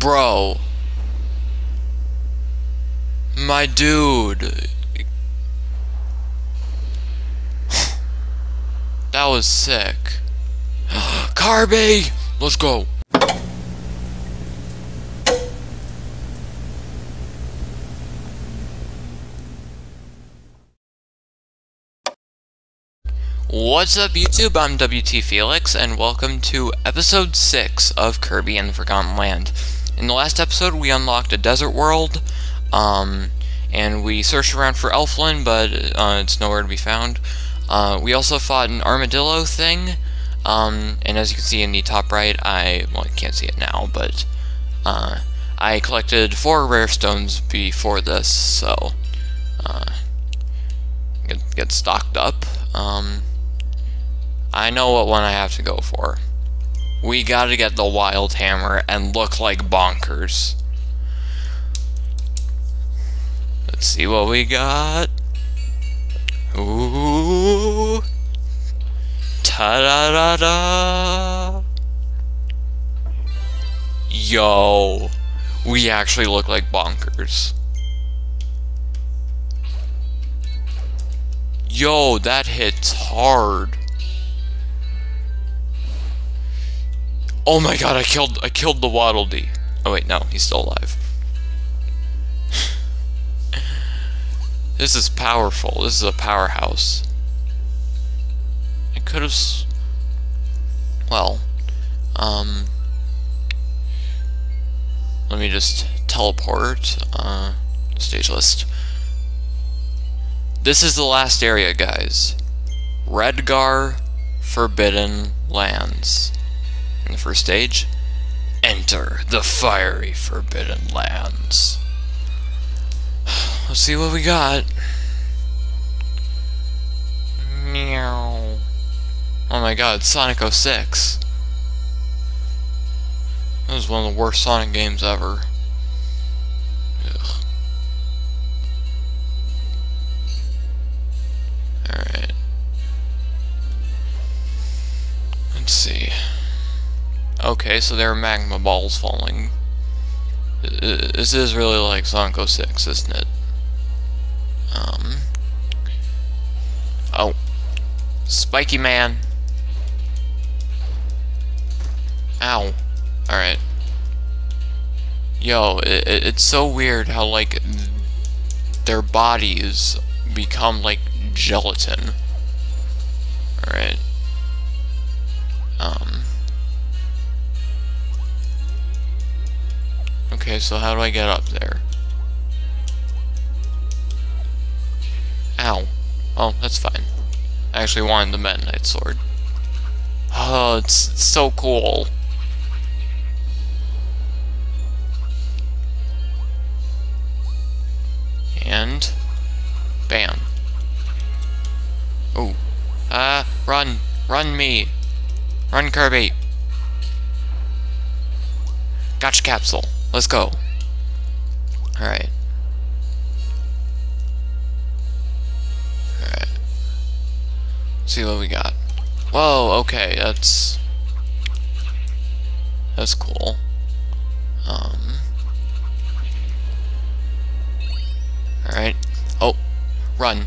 Bro. My dude. that was sick. Carby! Let's go. What's up YouTube? I'm WT Felix and welcome to episode 6 of Kirby and the Forgotten Land. In the last episode we unlocked a desert world, um, and we searched around for Elfilin, but uh, it's nowhere to be found. Uh, we also fought an armadillo thing, um, and as you can see in the top right, I, well you can't see it now, but uh, I collected four rare stones before this, so uh, get, get stocked up. Um, I know what one I have to go for. We gotta get the Wild Hammer and look like bonkers. Let's see what we got. Ooh. Ta-da-da-da. Yo. We actually look like bonkers. Yo, that hits hard. Oh my god, I killed I killed the Waddle Dee. Oh wait, no, he's still alive. this is powerful. This is a powerhouse. I could have well, um let me just teleport uh stage list. This is the last area, guys. Redgar Forbidden Lands in the first stage. Enter the fiery forbidden lands. Let's see what we got. Meow. Oh my god, Sonic 06. That was one of the worst Sonic games ever. Ugh. Alright. Let's see. Okay, so there are magma balls falling. This is really like Sonic 06, isn't it? Um. Oh. Spiky Man. Ow. Alright. Yo, it, it's so weird how, like, their bodies become, like, gelatin. Alright. Um. Okay, so how do I get up there? Ow. Oh, that's fine. I actually wanted the Meta sword. Oh, it's, it's so cool. And... Bam. Oh. Ah, uh, run! Run me! Run, Kirby! Gotcha capsule. Let's go. Alright. Alright. See what we got. Whoa, okay, that's... That's cool. Um... Alright. Oh, run.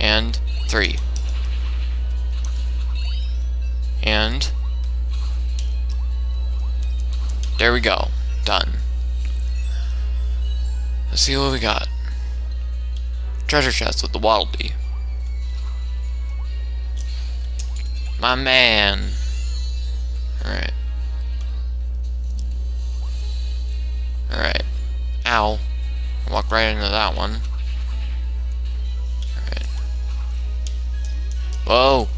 And three. And there we go. Done. Let's see what we got. Treasure chest with the Waddle Dee. My man. Alright. Alright. Ow. Walk right into that one. Alright. Whoa!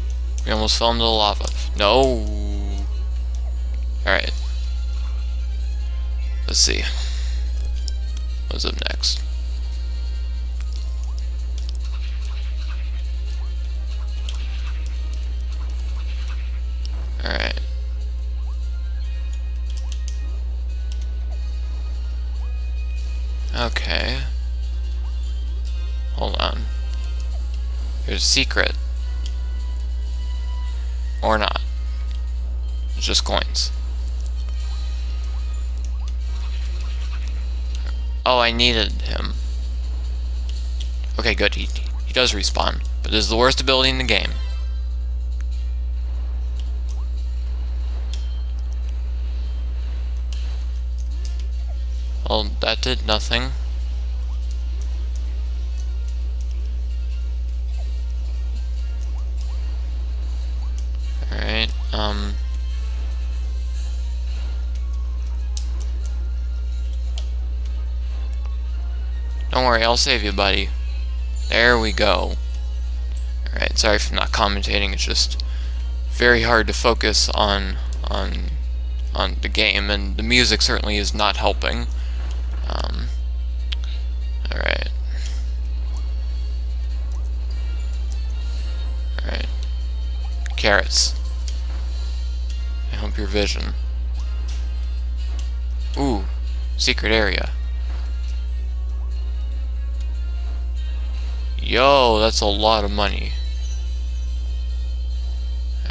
We almost fell into the lava. No! Alright. Let's see. What's up next? Alright. Okay. Hold on. There's a secret. Or not. It's just coins. Oh, I needed him. Okay, good. He, he does respawn. But this is the worst ability in the game. Well, that did nothing. Don't worry, I'll save you, buddy. There we go. Alright, sorry for not commentating, it's just very hard to focus on on on the game, and the music certainly is not helping. Um, Alright. Alright. Carrots. I hope your vision. Ooh, secret area. Yo, that's a lot of money.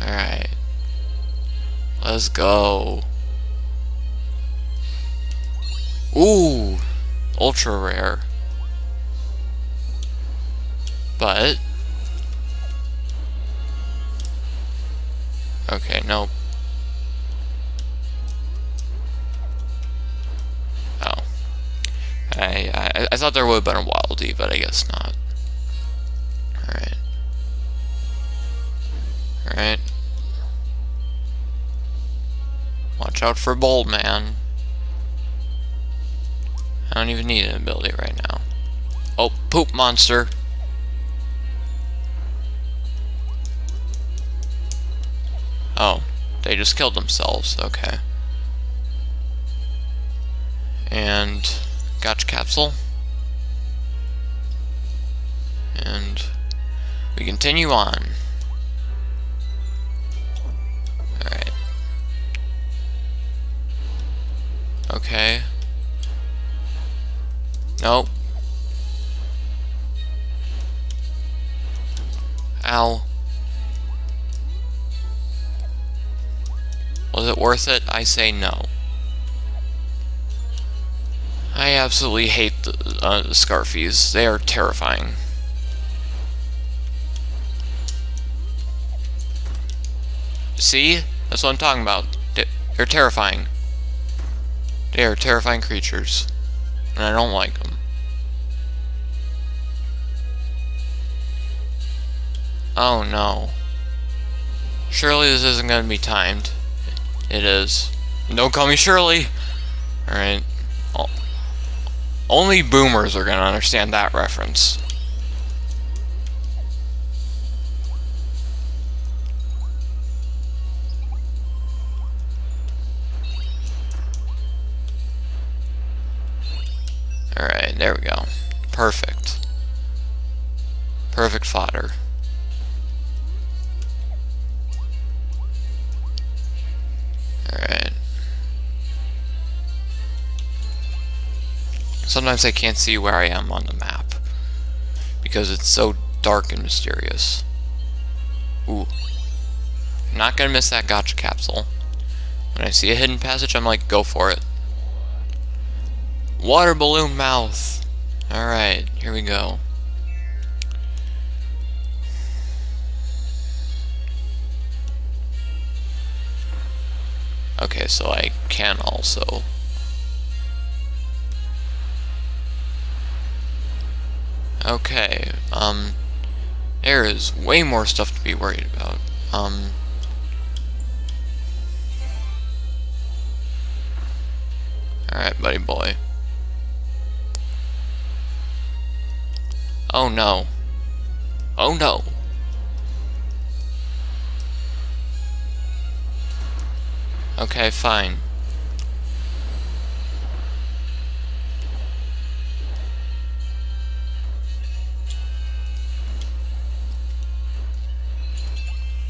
Alright. Let's go. Ooh, ultra rare. But... Okay, nope. Oh. I, I, I thought there would have been a Wildie, but I guess not. Alright. Watch out for Bold Man. I don't even need an ability right now. Oh, poop monster. Oh, they just killed themselves. Okay. And gotcha capsule. And we continue on. Okay. Nope. Ow. Was it worth it? I say no. I absolutely hate the, uh, Scarfies. They are terrifying. See? That's what I'm talking about. They're terrifying. They are terrifying creatures. And I don't like them. Oh no. Surely this isn't going to be timed. It is. Don't call me Shirley! Alright. Only boomers are going to understand that reference. Fodder. Alright. Sometimes I can't see where I am on the map. Because it's so dark and mysterious. Ooh. I'm not gonna miss that gotcha capsule. When I see a hidden passage, I'm like, go for it. Water balloon mouth. Alright, here we go. Okay, so I can also... Okay, um... There is way more stuff to be worried about. Um... Alright, buddy boy. Oh no. Oh no. Okay, fine.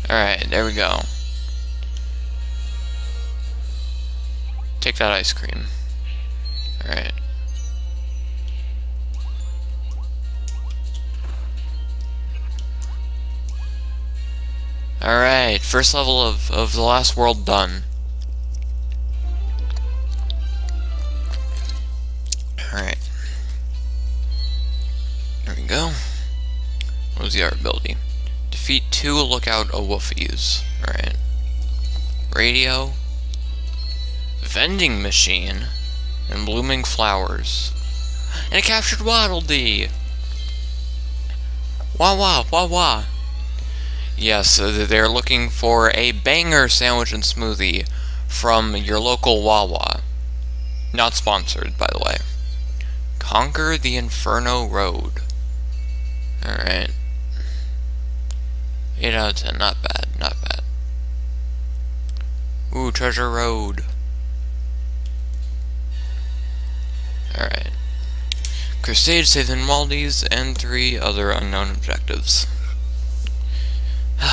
Alright, there we go. Take that ice cream. Alright. Alright, first level of, of the last world done. Other ability? Defeat two lookout Awoofies. Alright. Radio. Vending machine. And blooming flowers. And a captured Waddle Dee! Wah wah, wah wah. Yes, uh, they're looking for a banger sandwich and smoothie from your local Wawa. Not sponsored, by the way. Conquer the Inferno Road. Alright. 8 out of 10, not bad, not bad. Ooh, Treasure Road. Alright. Crusade, save the Maldives, and three other unknown objectives.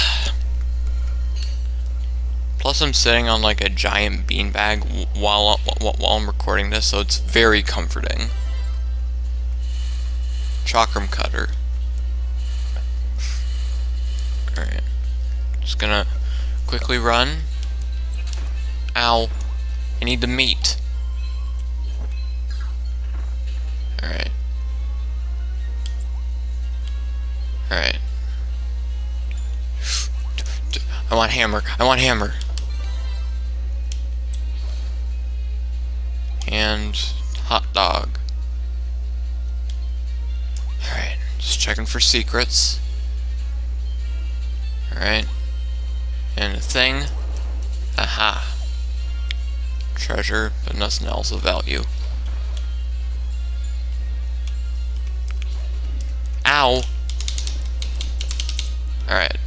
Plus I'm sitting on like a giant beanbag while, while, while I'm recording this, so it's very comforting. Chakram Cutter. Alright. Just gonna quickly run. Ow. I need the meat. Alright. Alright. I want hammer. I want hammer. And hot dog. Alright, just checking for secrets. Alright. And a thing. Aha. Treasure, but nothing else of value. Ow! Alright.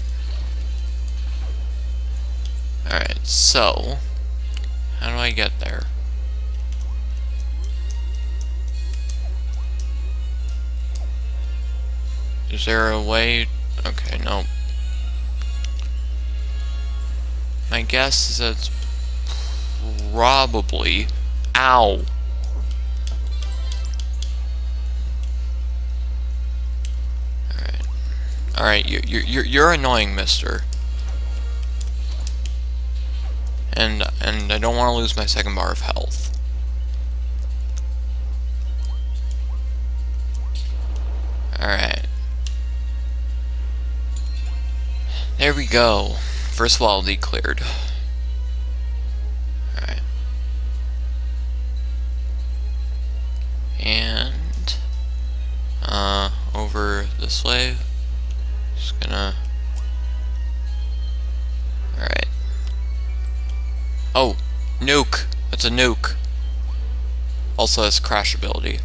Alright, so... How do I get there? Is there a way... Okay, no. My guess is that it's probably... Ow! Alright. Alright, you're, you're, you're annoying, mister. And, and I don't want to lose my second bar of health. Alright. There we go. First wall declared. Alright. And uh over this way. Just gonna Alright. Oh, nuke. That's a nuke. Also has crash ability.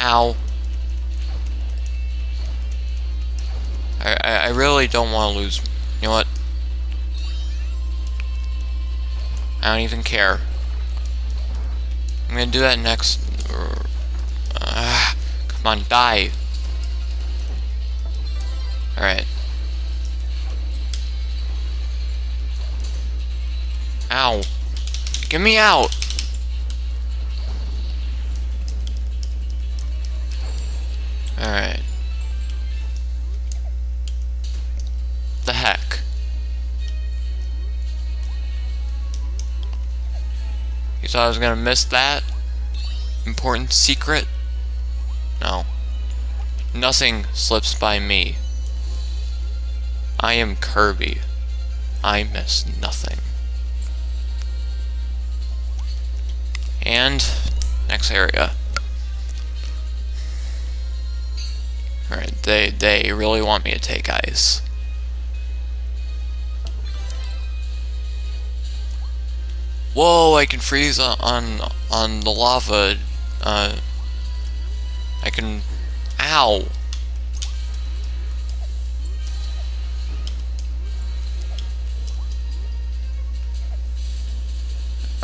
Ow. I, I, really don't want to lose. You know what? I don't even care. I'm gonna do that next. Uh, come on, die. Alright. Ow. Get me out! I was gonna miss that? Important secret? No. Nothing slips by me. I am Kirby. I miss nothing. And next area. Alright, they they really want me to take ice. Whoa, I can freeze on on, on the lava. Uh, I can. Ow!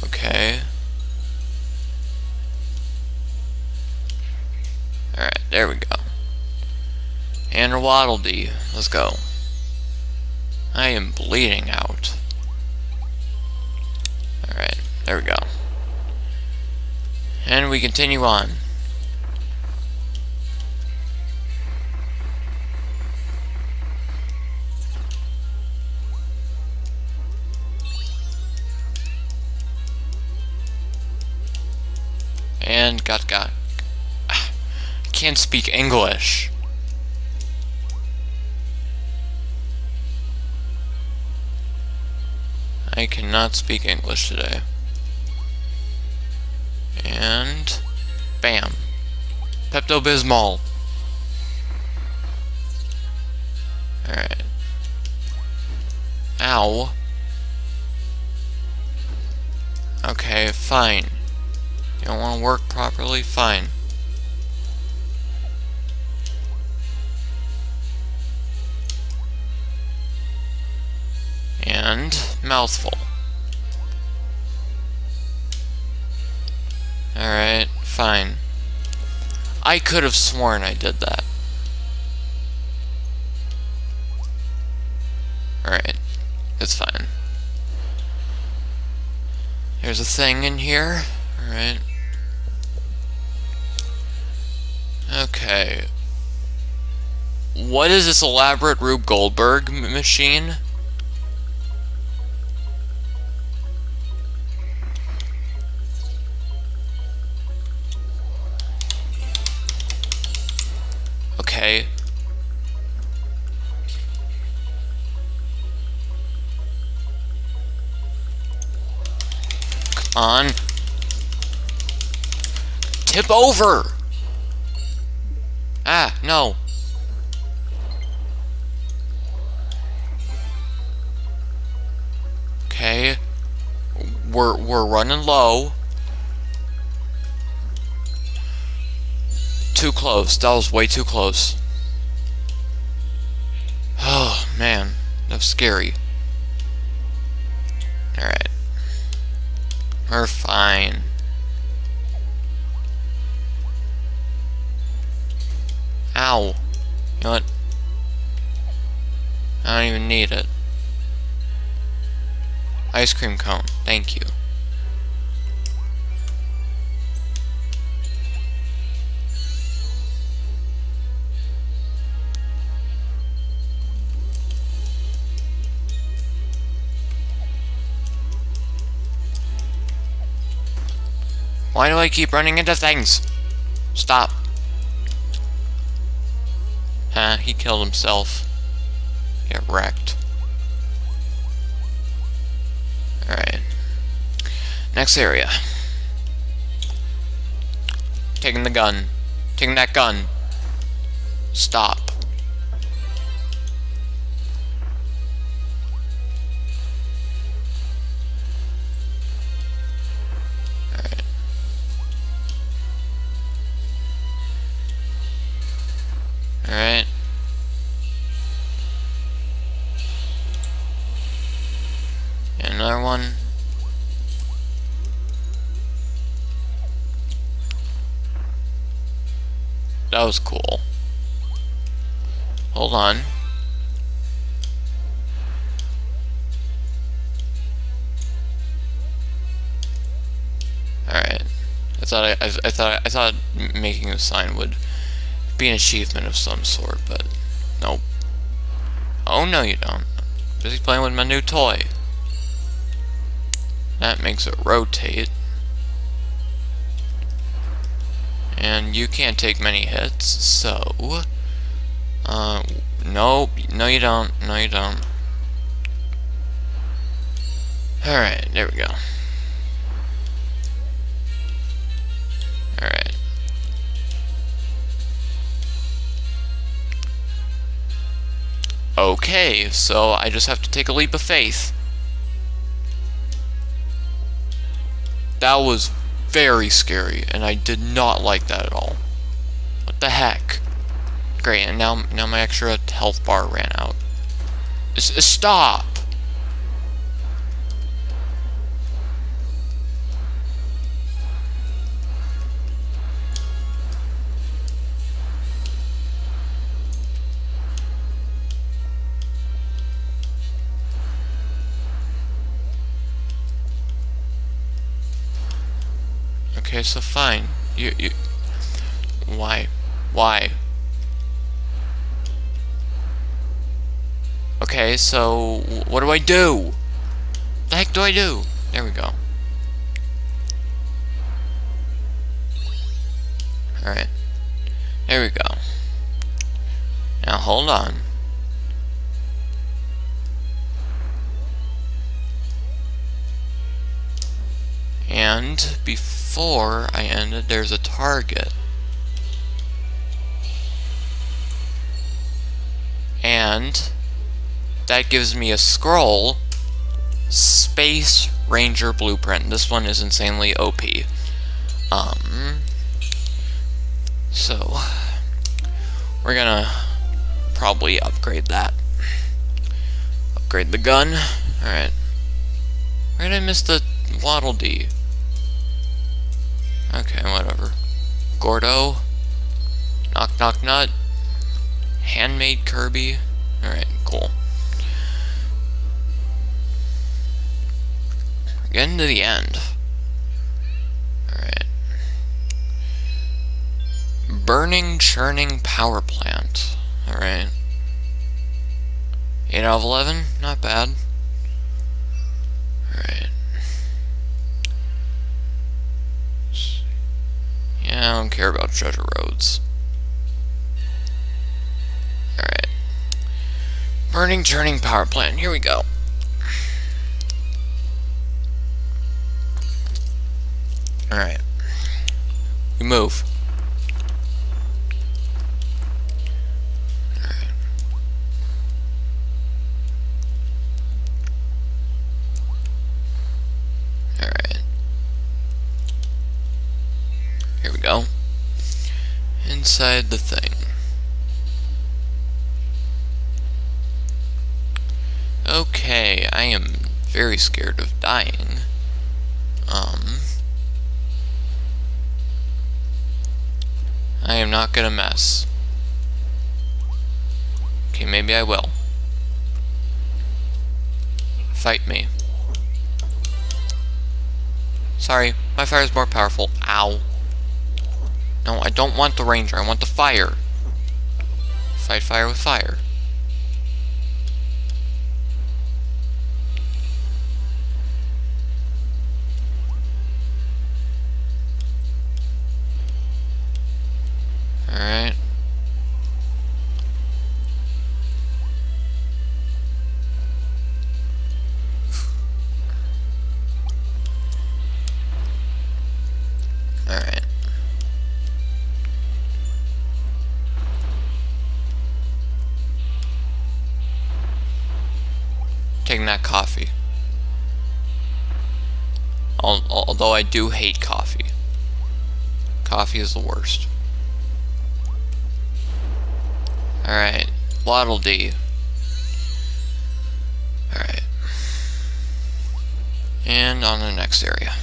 Okay. Alright, there we go. And a Waddle Dee. Let's go. I am bleeding out. There we go. And we continue on. and got got. Can't speak English. I cannot speak English today. And bam. Pepto-Bismol. Alright. Ow. Okay, fine. You don't want to work properly? Fine. And mouthful. Fine. I could have sworn I did that. Alright, it's fine. There's a thing in here. Alright. Okay. What is this elaborate Rube Goldberg machine? On. Tip over! Ah, no. Okay. We're we're running low. Too close. That was way too close. Oh, man. That was scary. Alright. We're fine. Ow. You know what? I don't even need it. Ice cream cone. Thank you. Why do I keep running into things? Stop. Huh, he killed himself. Get wrecked. Alright. Next area. Taking the gun. Taking that gun. Stop. Was cool. Hold on. Alright. I thought I, I, I thought I thought making a sign would be an achievement of some sort, but nope. Oh no you don't. I'm busy playing with my new toy. That makes it rotate. And you can't take many hits, so... Uh, nope, no you don't, no you don't. Alright, there we go. Alright. Okay, so I just have to take a leap of faith. That was very scary, and I did not like that at all. What the heck? Great, and now now my extra health bar ran out. S stop! So fine. You, you... Why? Why? Okay, so... What do I do? The heck do I do? There we go. Alright. There we go. Now hold on. And before I ended, there's a target. And that gives me a scroll Space Ranger Blueprint. This one is insanely OP. Um, so, we're gonna probably upgrade that. Upgrade the gun. Alright. Where did I miss the Waddle Dee? Okay, whatever. Gordo. Knock Knock Nut. Handmade Kirby. Alright, cool. getting to the end. Alright. Burning Churning Power Plant. Alright. 8 out of 11? Not bad. I don't care about treasure roads. Alright. Burning Churning Power Plant. Here we go. Alright. We move. Alright. Alright. Here we go. Inside the thing. Okay, I am very scared of dying. Um... I am not gonna mess. Okay, maybe I will. Fight me. Sorry, my fire is more powerful. Ow. No, I don't want the ranger. I want the fire. Fight fire with fire. Alright. Although I do hate coffee. Coffee is the worst. Alright. Waddle Dee. Alright. And on the next area.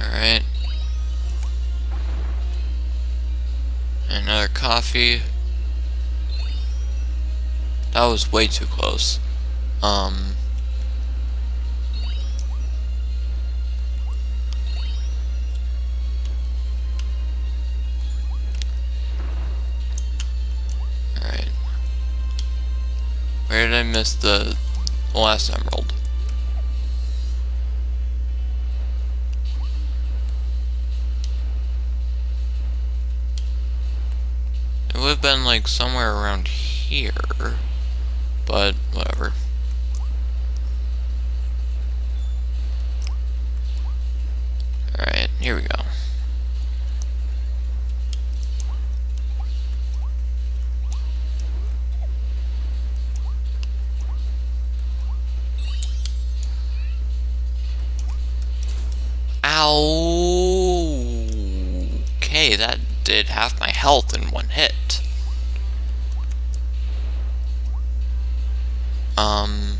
Alright. Another coffee. That was way too close. Um... Where did I miss the last emerald? It would have been like somewhere around here, but whatever. Alright, here we go. Ow! Okay, that did half my health in one hit. Um...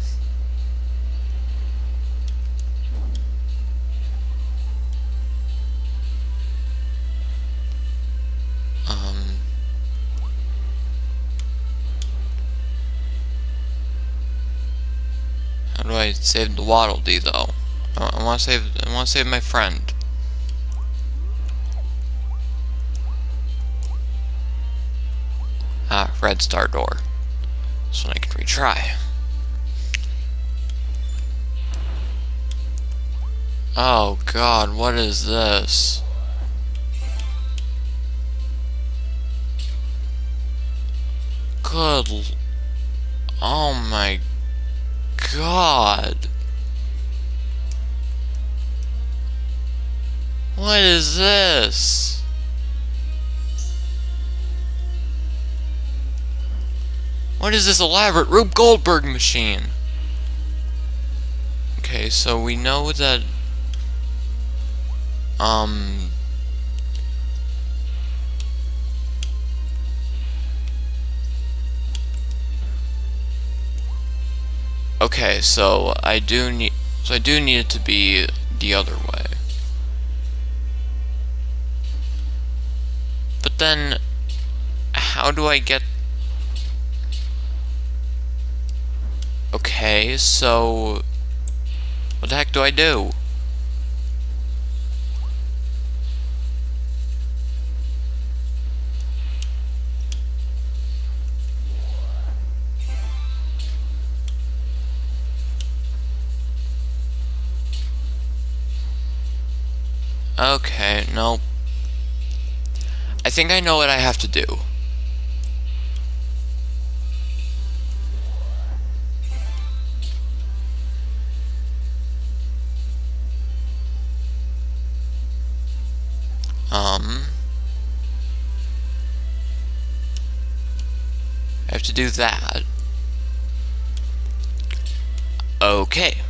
Um... How do I save the Waddle Dee though? I want to save. I want to save my friend. Ah, red star door. So I can retry. Oh god, what is this? Good. Oh my god. What is this? What is this elaborate Rube Goldberg machine? Okay, so we know that um Okay, so I do need so I do need it to be the other way. But then how do I get Okay, so what the heck do I do? Okay, nope. I think I know what I have to do. Um... I have to do that. Okay.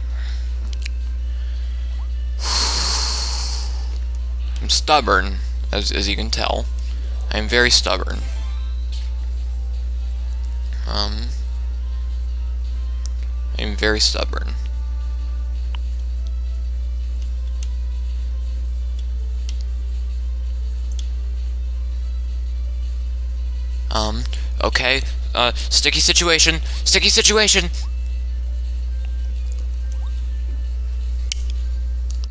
Stubborn, as, as you can tell. I am very stubborn. Um, I am very stubborn. Um, okay, uh, sticky situation, sticky situation!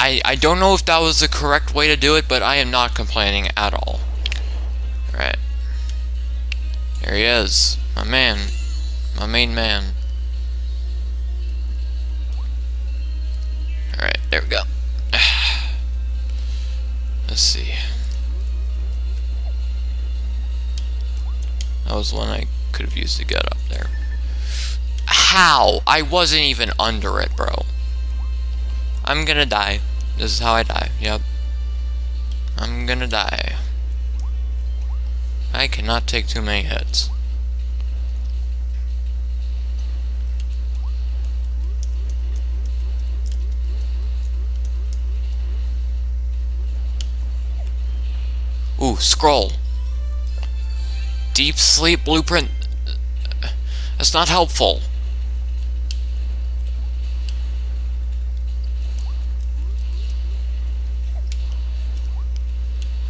I, I don't know if that was the correct way to do it, but I am not complaining at all. Alright. There he is. My man. My main man. Alright, there we go. Let's see. That was one I could have used to get up there. How? I wasn't even under it, bro. I'm gonna die. This is how I die. Yep. I'm gonna die. I cannot take too many hits. Ooh, scroll. Deep sleep blueprint. That's not helpful.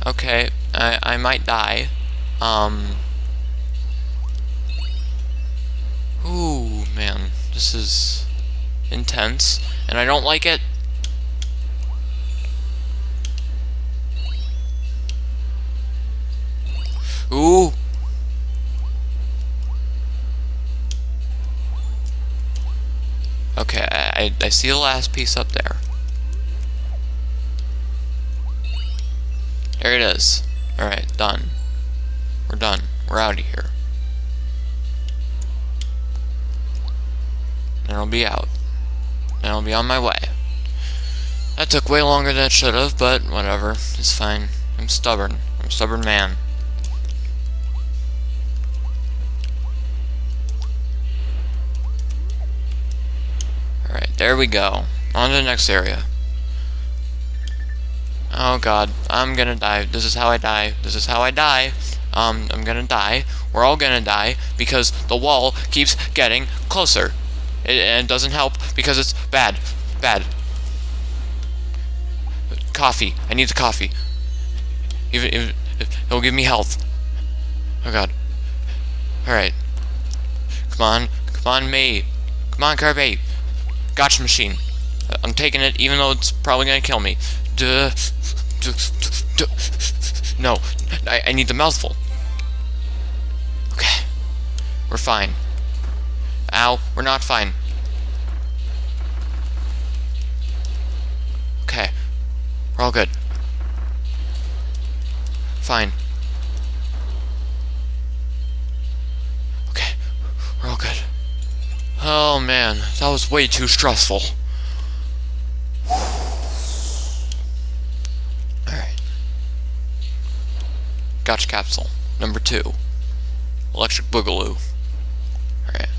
Okay, I, I might die. Um... Ooh, man. This is intense, and I don't like it. Ooh. Okay, I, I see the last piece up there. There it is. Alright, done. We're done. We're out of here. And I'll be out. And I'll be on my way. That took way longer than it should have, but whatever. It's fine. I'm stubborn. I'm a stubborn man. Alright, there we go. On to the next area. Oh god, I'm gonna die. This is how I die. This is how I die. Um, I'm gonna die. We're all gonna die because the wall keeps getting closer. It, and it doesn't help because it's bad. Bad. Coffee. I need the coffee. Even, it'll give me health. Oh god. Alright. Come on. Come on, me. Come on, Carpe. Gotcha machine. I'm taking it even though it's probably gonna kill me. Duh. No, I, I need the mouthful. Okay. We're fine. Ow, we're not fine. Okay, We're all good. Fine. Okay, we're all good. Oh man, that was way too stressful. Alright. Gotcha capsule. Number two. Electric Boogaloo. Alright.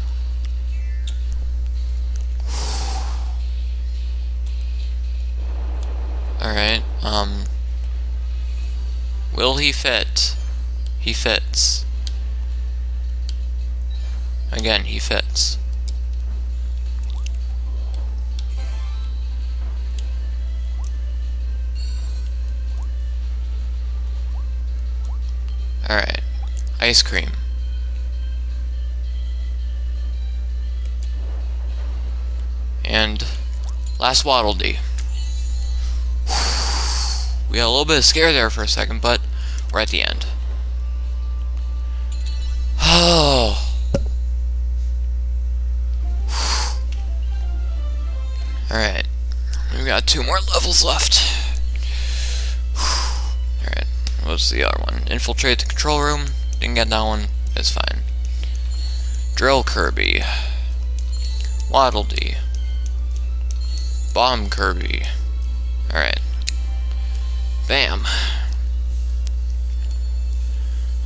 Alright, um... Will he fit? He fits. Again, he fits. Ice cream. And last Waddle Dee. We got a little bit of scare there for a second, but we're at the end. Oh. Alright. We've got two more levels left. Alright. What's the other one? Infiltrate the control room. Didn't get that one. It's fine. Drill Kirby. Waddle Dee. Bomb Kirby. Alright. Bam.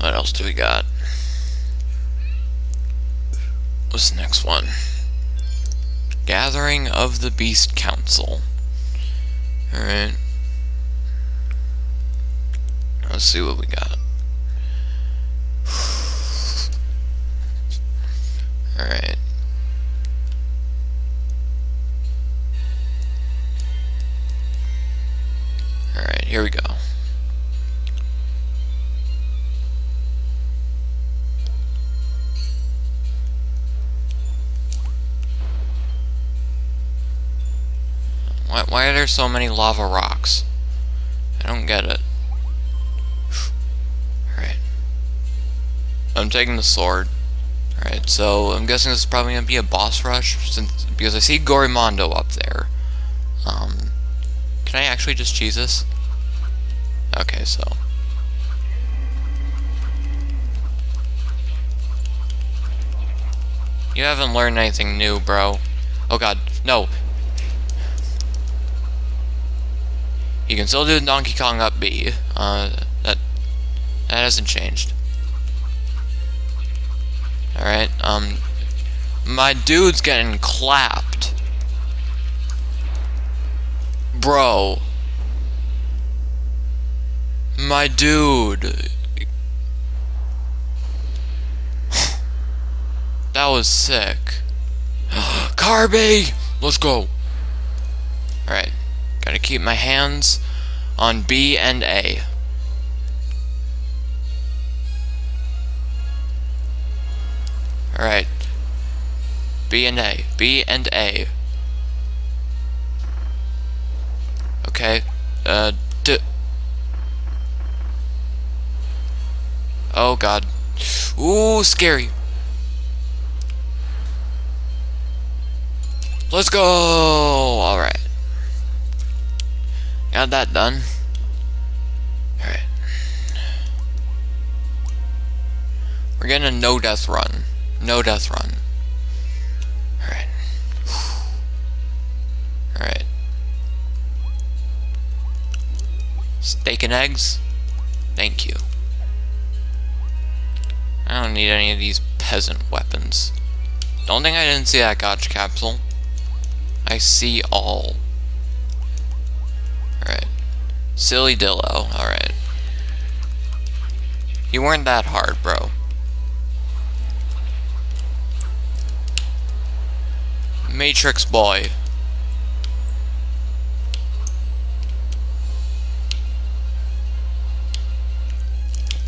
What else do we got? What's the next one? Gathering of the Beast Council. Alright. Let's see what we got. Alright. Alright, here we go. Why, why are there so many lava rocks? I don't get it. Alright. I'm taking the sword. Alright, so I'm guessing this is probably gonna be a boss rush since because I see Gorimondo up there. Um can I actually just cheese this? Okay, so. You haven't learned anything new, bro. Oh god, no. You can still do Donkey Kong up B. Uh, that, that hasn't changed. Alright, um, my dude's getting clapped. Bro. My dude. that was sick. Carby! Let's go. Alright. Gotta keep my hands on B and A. B and A. B and A. Okay. Uh, d Oh god. Ooh, scary. Let's go! Alright. Got that done. Alright. We're getting a no death run. No death run. Steak and eggs? Thank you. I don't need any of these peasant weapons. Don't think I didn't see that gotcha capsule. I see all. Alright. Sillydillo. Alright. You weren't that hard, bro. Matrix Boy.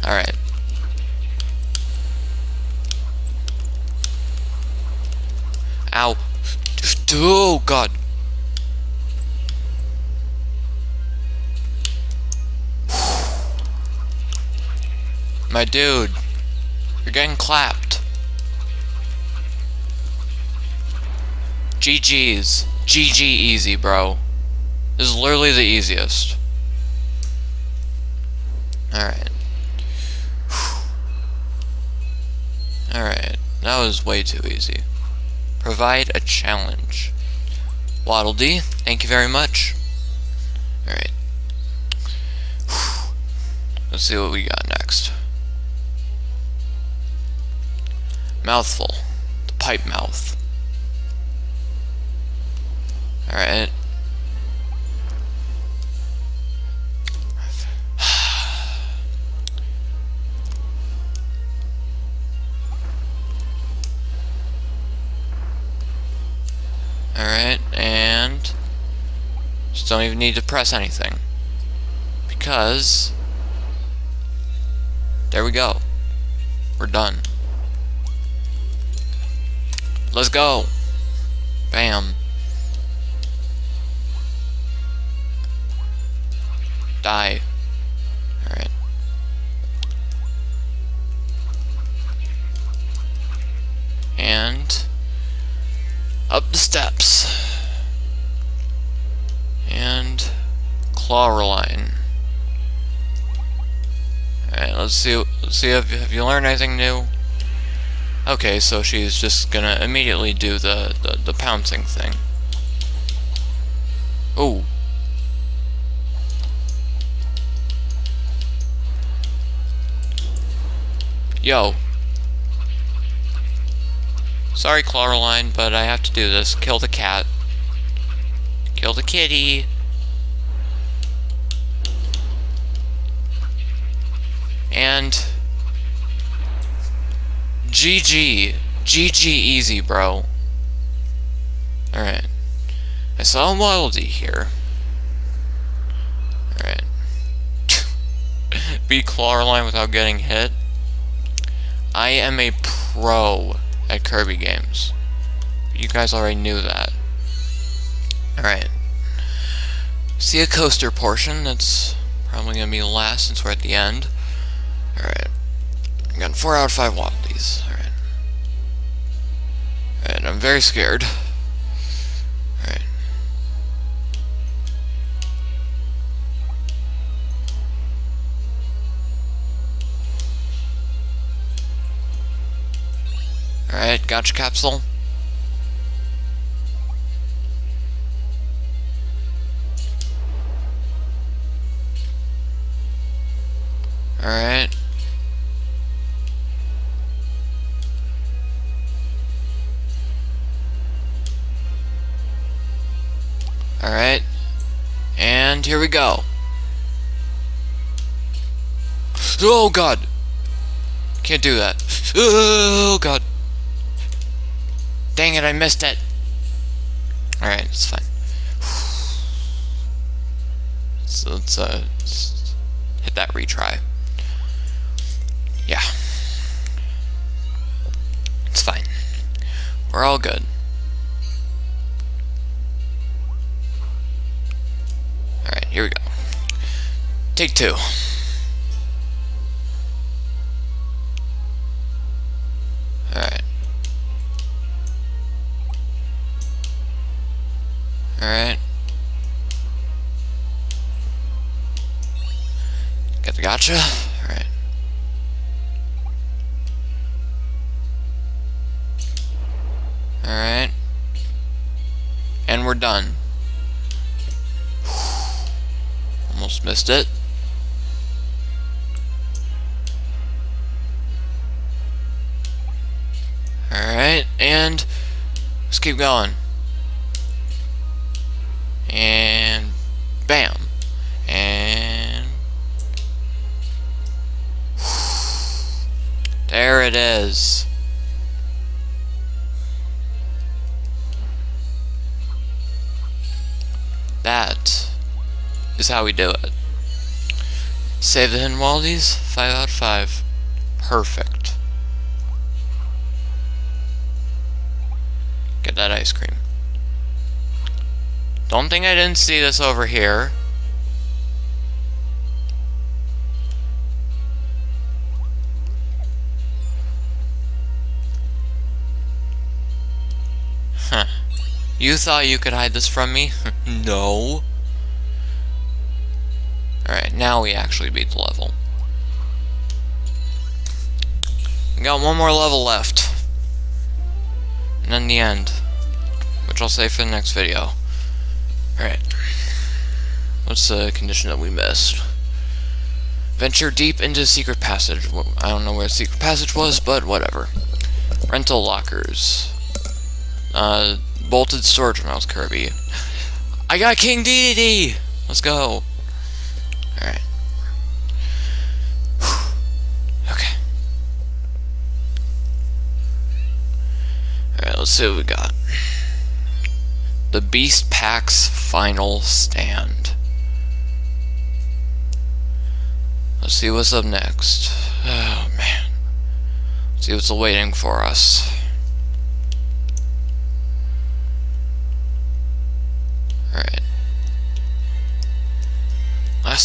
Alright. Ow. Oh, God. My dude. You're getting clapped. GG's. GG easy, bro. This is literally the easiest. Alright. Alright, that was way too easy. Provide a challenge. Waddle Dee, thank you very much. Alright. Let's see what we got next. Mouthful. The pipe mouth. Alright. Don't even need to press anything. Because there we go. We're done. Let's go. Bam. Die. Alright. And up the steps. And Clawroline. Alright, let's see let's see if have you learned anything new? Okay, so she's just gonna immediately do the, the, the pouncing thing. Oh. Yo. Sorry, Clawroline, but I have to do this. Kill the cat. Kill the kitty. And... GG. GG easy, bro. Alright. I saw a Dee here. Alright. Beat Clawroline without getting hit. I am a pro at Kirby games. You guys already knew that. Alright. See a coaster portion. That's probably going to be the last since we're at the end. Alright. I got 4 out of 5 Waddle Dees. Alright. Alright, I'm very scared. Alright. Alright, gotcha capsule. Alright. Alright. And here we go. Oh god! Can't do that. Oh god. Dang it, I missed it. Alright, it's fine. So let's, uh, hit that retry. Yeah. It's fine. We're all good. Alright, here we go. Take two. Alright. Alright. Gotcha. Done. Almost missed it. Alright, and let's keep going. And bam. And there it is. That is how we do it. Save the hidden Waddle 5 out of 5. Perfect. Get that ice cream. Don't think I didn't see this over here. Huh. You thought you could hide this from me? no. Alright, now we actually beat the level. We got one more level left. And then the end. Which I'll save for the next video. Alright. What's the condition that we missed? Venture deep into secret passage. I don't know where the secret passage was, but whatever. Rental lockers. Uh, bolted storage mouse Kirby. I got King Dedede! Let's go. Alright. okay. Alright, let's see what we got. The Beast Pack's final stand. Let's see what's up next. Oh man. Let's see what's waiting for us.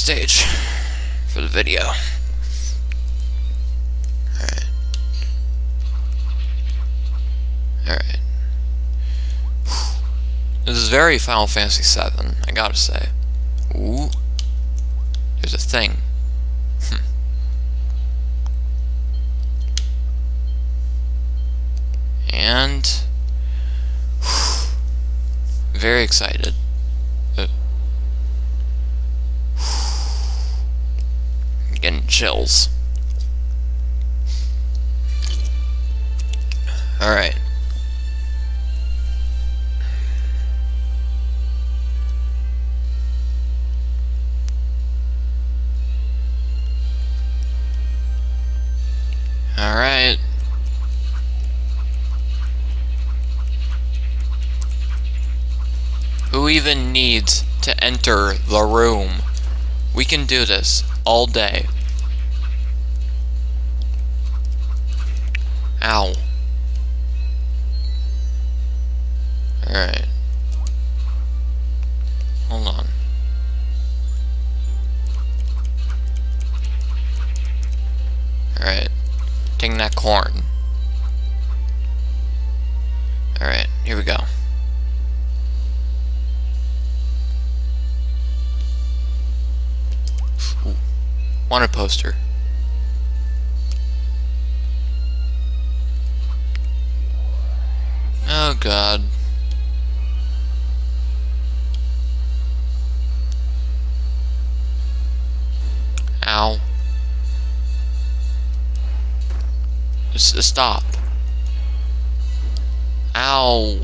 Stage for the video. Alright. Alright. This is very Final Fantasy VII, I gotta say. Ooh. There's a thing. Hmm. and very excited. Uh, getting chills. Alright. Alright. Who even needs to enter the room? We can do this all day. Ow. Alright. Hold on. Alright. Taking that corn. Alright, here we go. Wanted poster. Oh god. Ow. Just stop. Ow.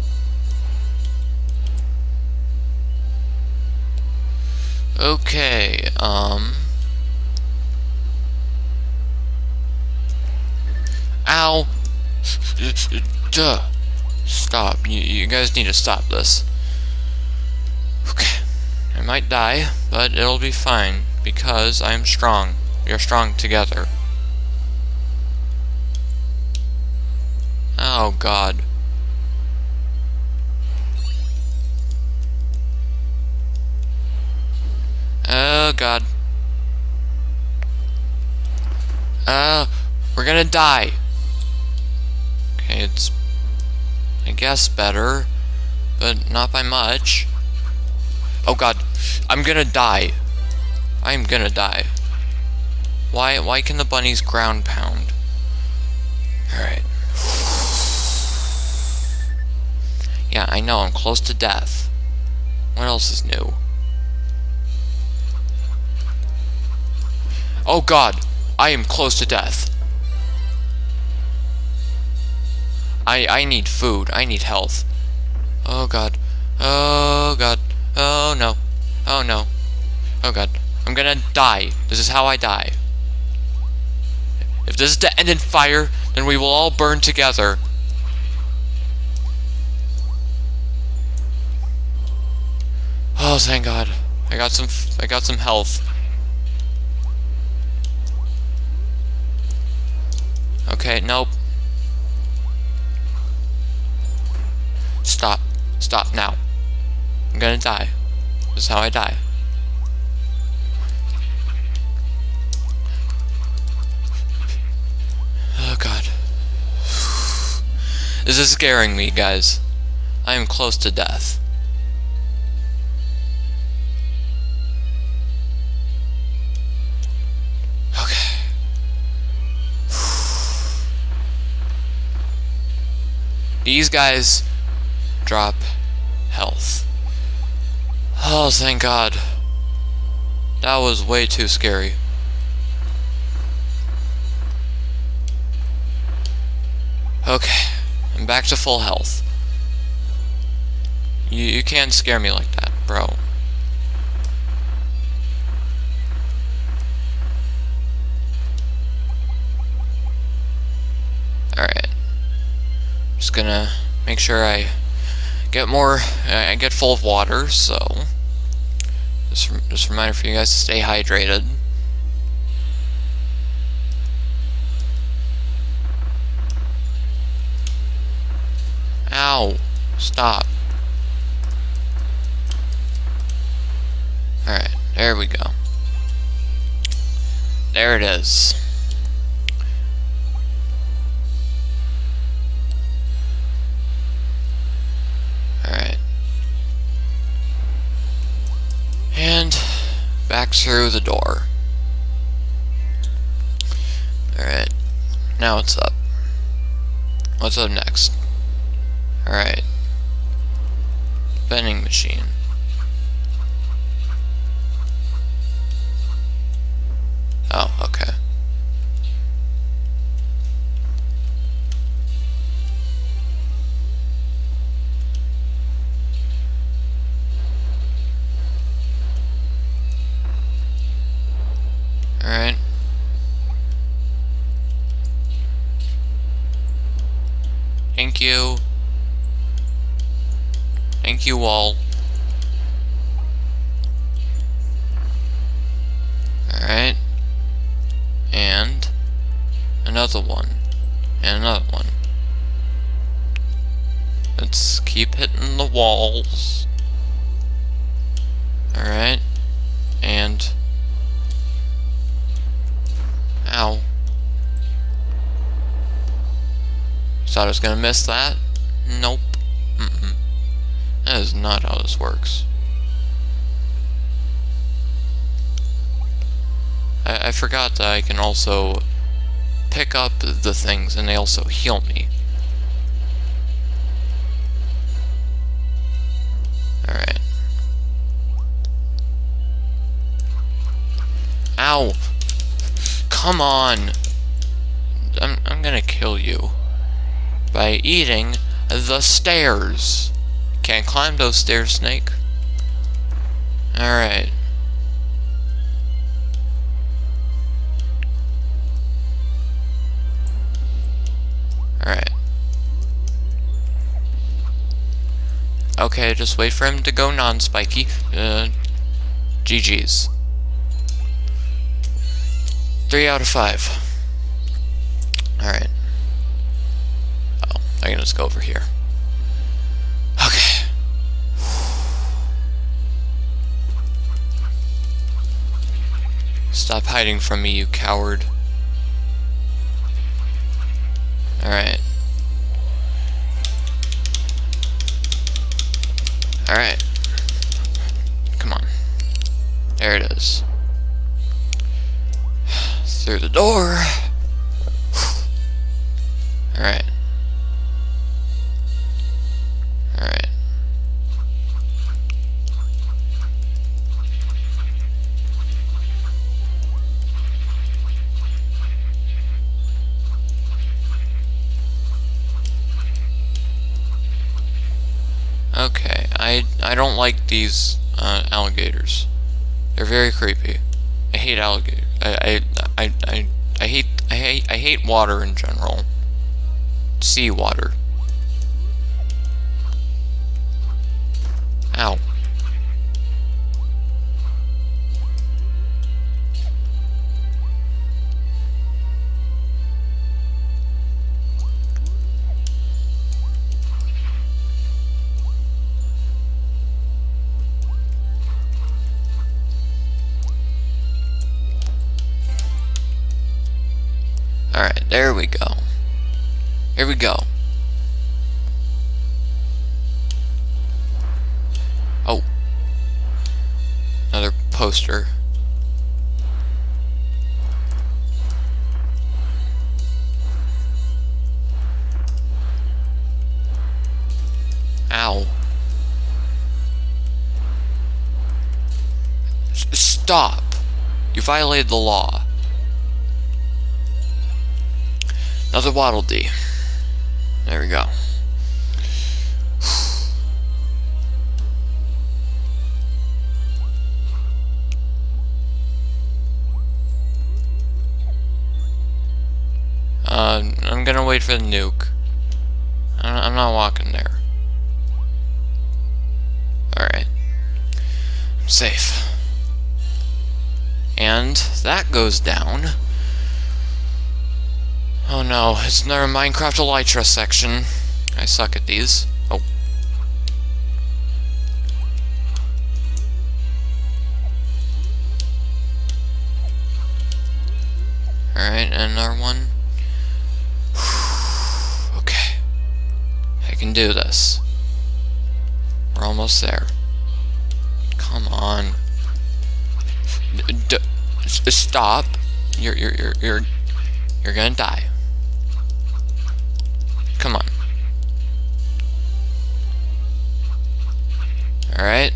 Okay, um... Ow! Duh! Stop. You, you guys need to stop this. Okay. I might die, but it'll be fine, because I am strong. We are strong together. Oh, God. Oh, God. Uh, we're gonna die. It's, I guess, better, but not by much. Oh, God. I'm gonna die. I'm gonna die. Why, why can the bunnies ground pound? Alright. Yeah, I know, I'm close to death. What else is new? Oh god, I am close to death. I I need food. I need health. Oh god. Oh god. Oh no. Oh no. Oh god. I'm gonna die. This is how I die. If this is to end in fire, then we will all burn together. Oh, thank God. I got some I got some health. Okay, nope. Stop. Stop now. I'm gonna die. This is how I die. Oh god. This is scaring me, guys. I am close to death. These guys drop health. Oh, thank God. That was way too scary. Okay, I'm back to full health. You, you can't scare me like that, bro. Alright. Just gonna make sure I get more, I get full of water, so just, just a reminder for you guys to stay hydrated. Ow! Stop. Alright, there we go. There it is. Alright. And back through the door. Alright. Now what's up? What's up next? Alright. Vending machine. Oh, okay. Thank you. Thank you all. Alright. And another one. And another one. Let's keep hitting the walls. Alright. And Ow. Thought I was gonna miss that? Nope. Mm -mm. That is not how this works. I, I forgot that I can also pick up the things and they also heal me. Alright. Ow! Come on! I'm, I'm gonna kill you by eating the stairs. Can't climb those stairs, Snake. Alright. Alright. Okay, just wait for him to go non-spiky. Uh, GG's. 3 out of 5. I can just go over here. Okay. Stop hiding from me, you coward. Alright. Alright. Come on. There it is. Through the door. Alright. Don't like these uh, alligators. They're very creepy. I hate alligators. I I I I, I hate I hate I hate water in general. Sea water. Alright, there we go. Here we go. Oh. Another poster. Ow. S stop. You violated the law. Another Waddle Dee. There we go. Uh, I'm gonna wait for the nuke. I'm not walking there. Alright. I'm safe. And that goes down. Oh no, it's another Minecraft Elytra section. I suck at these. Oh. Alright, another one. Okay. I can do this. We're almost there. Come on. D stop. You're you're you're you're you're gonna die. Come on. Alright.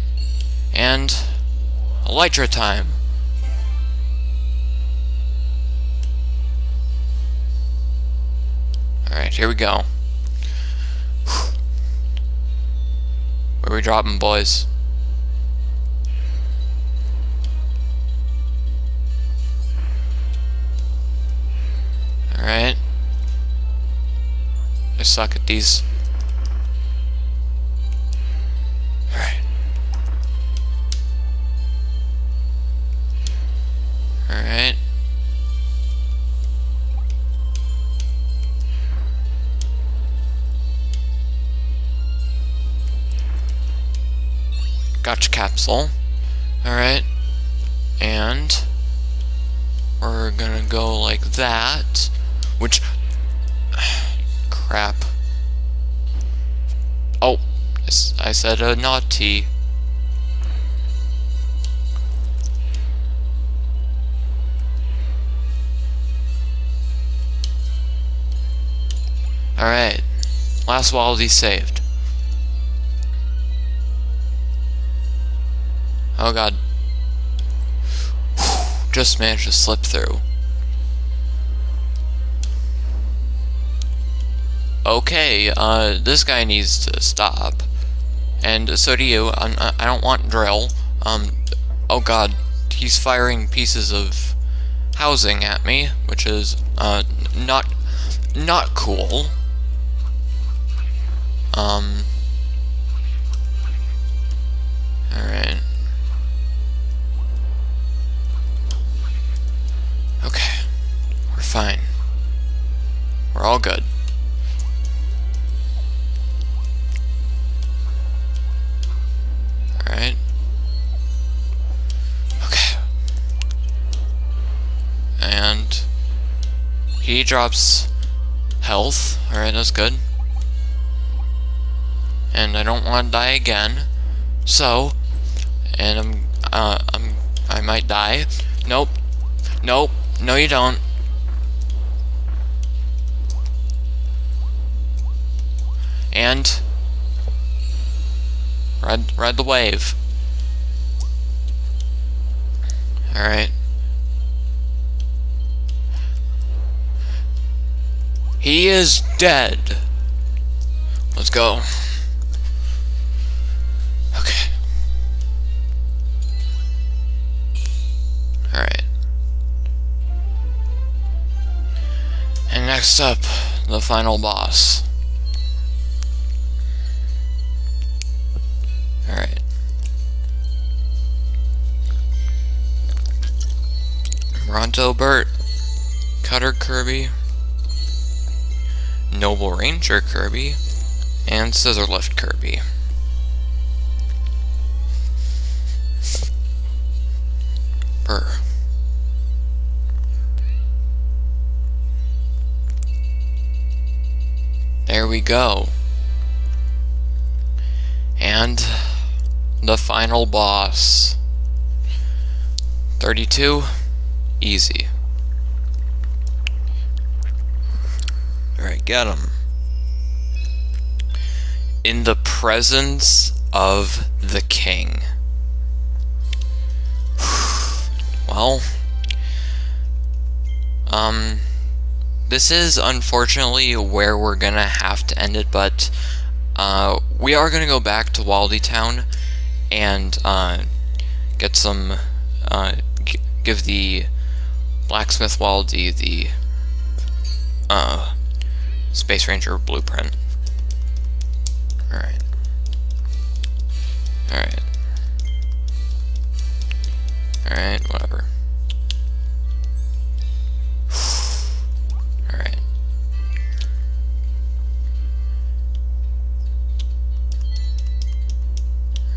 And Elytra time. Alright, here we go. Where we dropping, boys? Alright. I suck at these. Alright. Alright. Gotcha capsule. Alright. And we're gonna go like that. Which crap. Oh, I said a naughty. Alright. Last Waddle Dee saved. Oh god. Just managed to slip through. Okay, uh, this guy needs to stop. And so do you. I'm, I don't want drill. Um, oh god, he's firing pieces of housing at me, which is, uh, not, not cool. Um, alright. Okay, we're fine. We're all good. He drops health. Alright, that's good. And I don't want to die again. So, and I'm, uh, I'm, I might die. Nope. Nope. No, you don't. and ride ride the wave. All He is dead. Let's go. Okay. Alright. And next up, the final boss. Alright. Bronto Burt, Cutter Kirby, Noble Ranger Kirby, and Scissor Lift Kirby. Burr. There we go. And the final boss. 32, easy. Get him. in the presence of the king. well, um, this is unfortunately where we're gonna have to end it, but uh, we are gonna go back to Waddle Dee Town and uh, get some, uh, give the Blacksmith Waldy the uh, Space Ranger blueprint. Alright. Alright. Alright, whatever. Alright.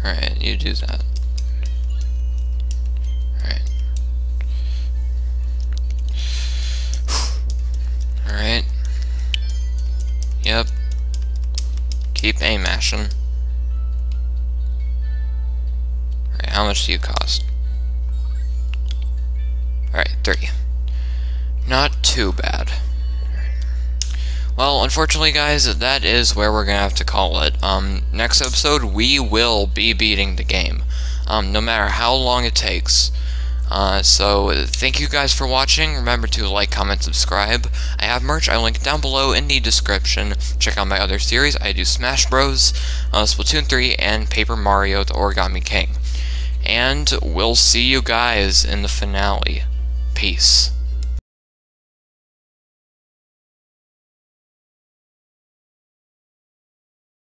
Alright, you do that. Alright. Alright. Yep. Keep A mashing. Alright, how much do you cost? Alright, 30. Not too bad. Well, unfortunately, guys, that is where we're gonna have to call it. Um, next episode, we will be beating the game. Um, no matter how long it takes. Uh, so, thank you guys for watching. Remember to like, comment, subscribe. I have merch. I link down below in the description. Check out my other series. I do Smash Bros, uh, Splatoon 3, and Paper Mario The Origami King. And we'll see you guys in the finale. Peace.